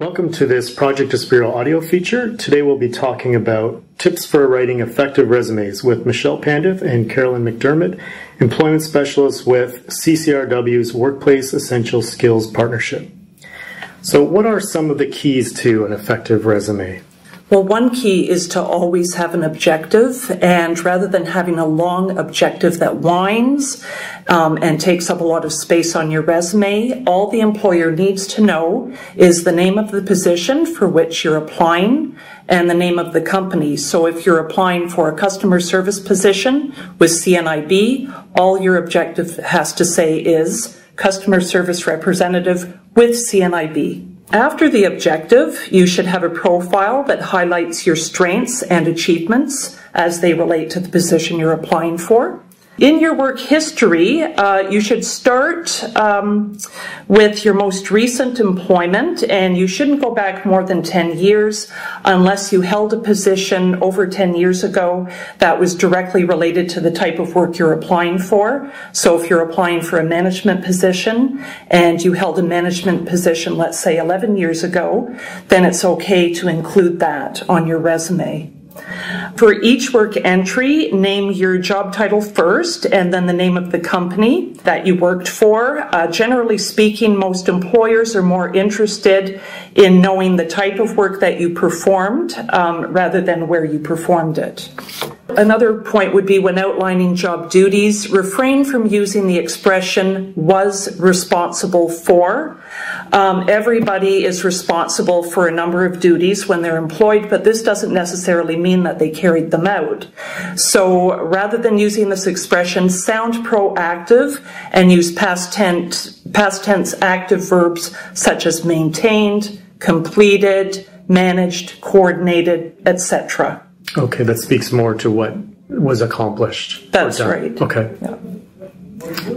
Welcome to this Project Aspiro audio feature. Today we'll be talking about tips for writing effective resumes with Michelle Pandith and Carolyn MacDiarmid, employment specialists with CCRW's Workplace Essential Skills Partnership. So, what are some of the keys to an effective resume? Well, one key is to always have an objective, and rather than having a long objective that winds um, and takes up a lot of space on your resume, all the employer needs to know is the name of the position for which you're applying and the name of the company. So if you're applying for a customer service position with CNIB, all your objective has to say is customer service representative with CNIB. After the objective, you should have a profile that highlights your strengths and achievements as they relate to the position you're applying for. In your work history, uh, you should start um, with your most recent employment, and you shouldn't go back more than 10 years unless you held a position over 10 years ago that was directly related to the type of work you're applying for. So if you're applying for a management position and you held a management position, let's say 11 years ago, then it's okay to include that on your resume. For each work entry, name your job title first and then the name of the company that you worked for. Uh, generally speaking, most employers are more interested in knowing the type of work that you performed um, rather than where you performed it. Another point would be when outlining job duties, refrain from using the expression was responsible for. Um, everybody is responsible for a number of duties when they're employed, but this doesn't necessarily mean that they carried them out. So rather than using this expression, sound proactive and use past tense, past tense active verbs such as maintained, completed, managed, coordinated, etc. Okay, that speaks more to what was accomplished. That's right. Okay. Yeah.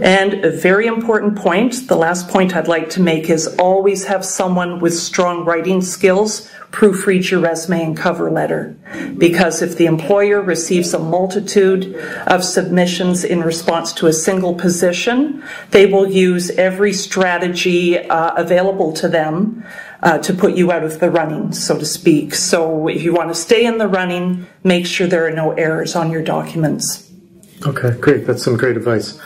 And a very important point, the last point I'd like to make is always have someone with strong writing skills proofread your resume and cover letter. Because if the employer receives a multitude of submissions in response to a single position, they will use every strategy uh, available to them uh, to put you out of the running, so to speak. So if you want to stay in the running, make sure there are no errors on your documents. Okay, great. That's some great advice.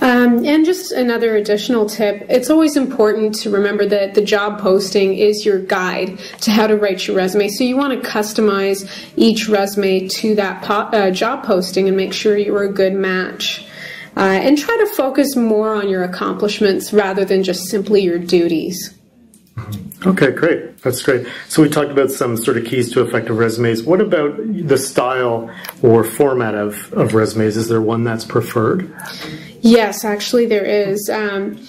Um, and just another additional tip it's always important to remember that the job posting is your guide to how to write your resume. So you want to customize each resume to that po- uh, job posting and make sure you're a good match. Uh, and try to focus more on your accomplishments rather than just simply your duties. Okay, great. That's great. So we talked about some sort of keys to effective resumes. What about the style or format of, of resumes? Is there one that's preferred? Yes, actually, there is. Um,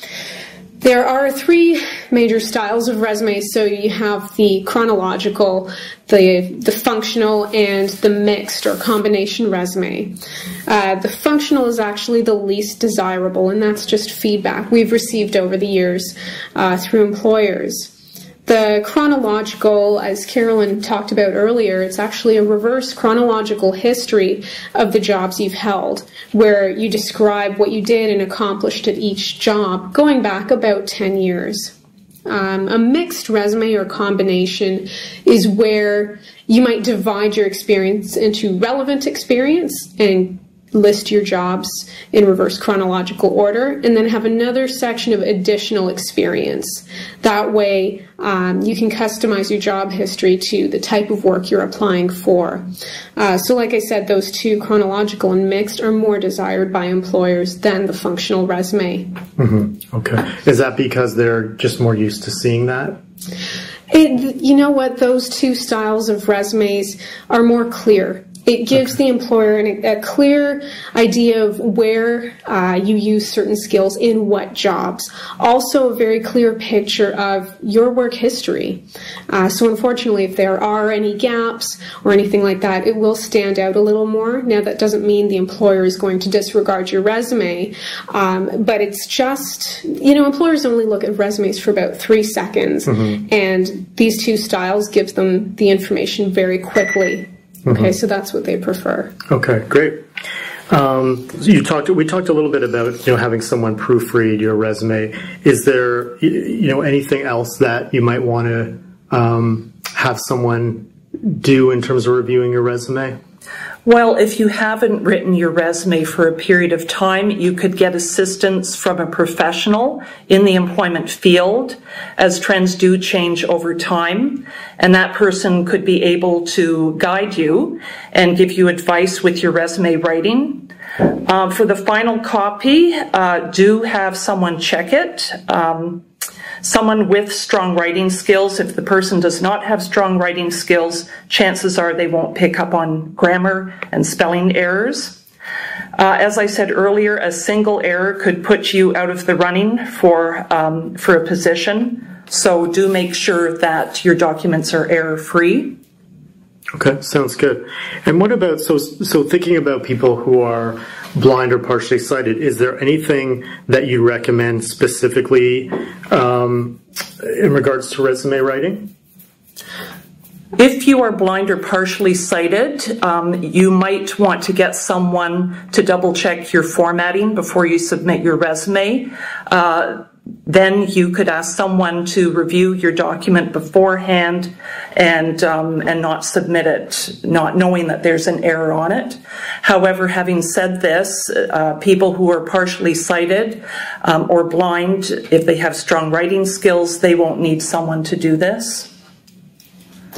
there are three major styles of resumes. So you have the chronological, the the functional, and the mixed or combination resume. Uh, the functional is actually the least desirable, and that's just feedback we've received over the years uh, through employers. The chronological, as Carolyn talked about earlier, it's actually a reverse chronological history of the jobs you've held, where you describe what you did and accomplished at each job, going back about 10 years. Um, a mixed resume or combination is where you might divide your experience into relevant experience and list your jobs in reverse chronological order, and then have another section of additional experience. That way, um, you can customize your job history to the type of work you're applying for. Uh, so, like I said, those two, chronological and mixed, are more desired by employers than the functional resume. Mm-hmm. Okay. Is that because they're just more used to seeing that? It, you know what? Those two styles of resumes are more clear it gives okay. the employer an, a clear idea of where uh, you use certain skills in what jobs. Also, a very clear picture of your work history. Uh, so, unfortunately, if there are any gaps or anything like that, it will stand out a little more. Now, that doesn't mean the employer is going to disregard your resume, um, but it's just, you know, employers only look at resumes for about three seconds, mm-hmm. and these two styles give them the information very quickly. Okay, mm-hmm. so that's what they prefer. Okay, great. Um, you talked. We talked a little bit about you know having someone proofread your resume. Is there you know anything else that you might want to um, have someone do in terms of reviewing your resume? Well, if you haven't written your resume for a period of time, you could get assistance from a professional in the employment field as trends do change over time. And that person could be able to guide you and give you advice with your resume writing. Um, for the final copy, uh, do have someone check it. Um, someone with strong writing skills. If the person does not have strong writing skills, chances are they won't pick up on grammar and spelling errors. Uh, as I said earlier, a single error could put you out of the running for um, for a position. So do make sure that your documents are error free. Okay, sounds good. And what about so so thinking about people who are blind or partially sighted, is there anything that you recommend specifically um, in regards to resume writing? If you are blind or partially sighted, um, you might want to get someone to double check your formatting before you submit your resume. Uh, then you could ask someone to review your document beforehand and um, and not submit it, not knowing that there's an error on it. However, having said this, uh, people who are partially sighted um, or blind, if they have strong writing skills, they won't need someone to do this.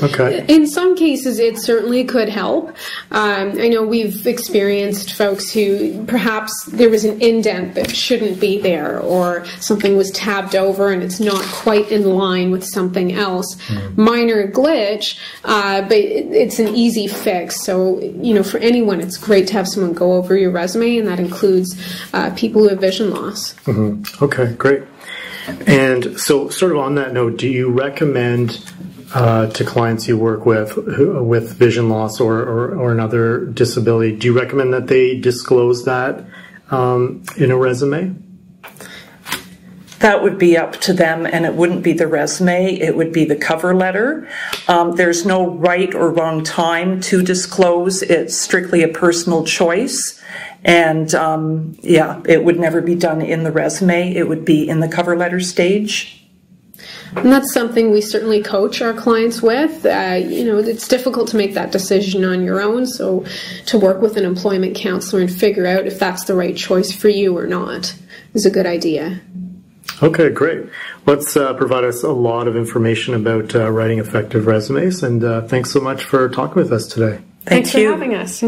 Okay. In some cases, it certainly could help. Um, I know we've experienced folks who perhaps there was an indent that shouldn't be there, or something was tabbed over and it's not quite in line with something else. Mm. Minor glitch, uh, but it's an easy fix. So, you know, for anyone, it's great to have someone go over your resume, and that includes uh, people who have vision loss. Mm-hmm. Okay, great. And so, sort of on that note, do you recommend uh, to clients you work with who, with vision loss or, or, or, another disability, do you recommend that they disclose that um, in a resume? That would be up to them, and it wouldn't be the resume, it would be the cover letter. Um, there's no right or wrong time to disclose, it's strictly a personal choice. And um, yeah, it would never be done in the resume, it would be in the cover letter stage. And that's something we certainly coach our clients with. Uh, you know, it's difficult to make that decision on your own, so to work with an employment counselor and figure out if that's the right choice for you or not is a good idea. Okay, great. Let's uh, provide us a lot of information about uh, writing effective resumes, and uh, thanks so much for talking with us today. Thank thanks you. for having us.